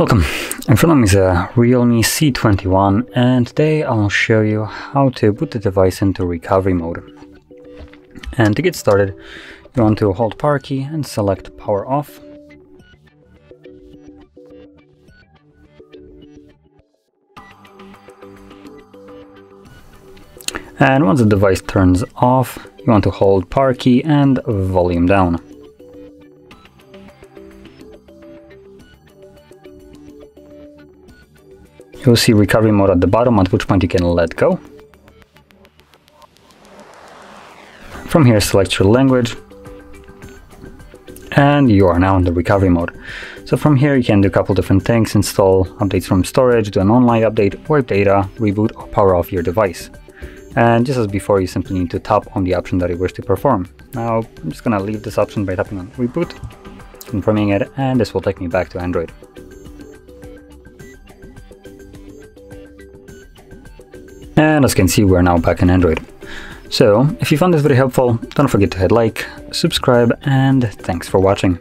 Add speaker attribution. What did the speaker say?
Speaker 1: Welcome, front of me is a Realme C21 and today I'll show you how to put the device into recovery mode. And to get started, you want to hold power key and select power off. And once the device turns off, you want to hold power key and volume down. You'll see recovery mode at the bottom, at which point you can let go. From here, select your language. And you are now in the recovery mode. So from here, you can do a couple different things, install updates from storage, do an online update, wipe data, reboot, or power off your device. And just as before, you simply need to tap on the option that you wish to perform. Now, I'm just gonna leave this option by tapping on reboot, confirming it, and this will take me back to Android. And as you can see, we're now back in Android. So, if you found this video helpful, don't forget to hit like, subscribe, and thanks for watching.